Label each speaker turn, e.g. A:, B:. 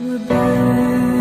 A: 我